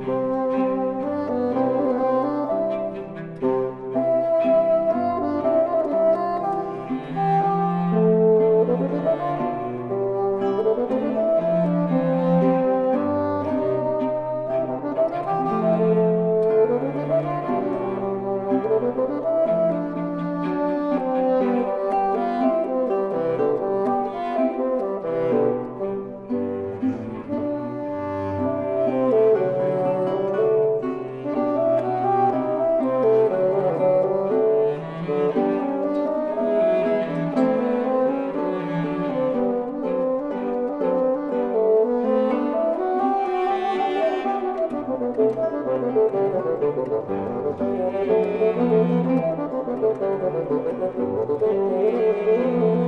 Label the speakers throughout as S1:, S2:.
S1: Thank you.
S2: Veni, vidi,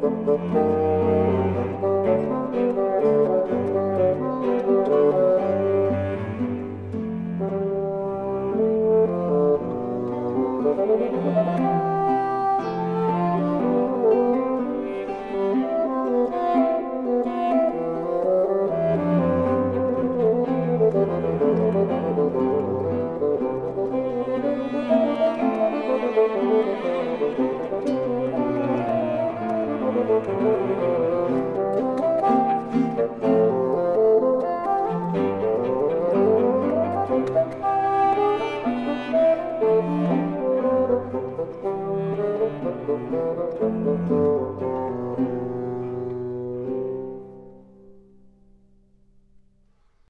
S3: Thank you.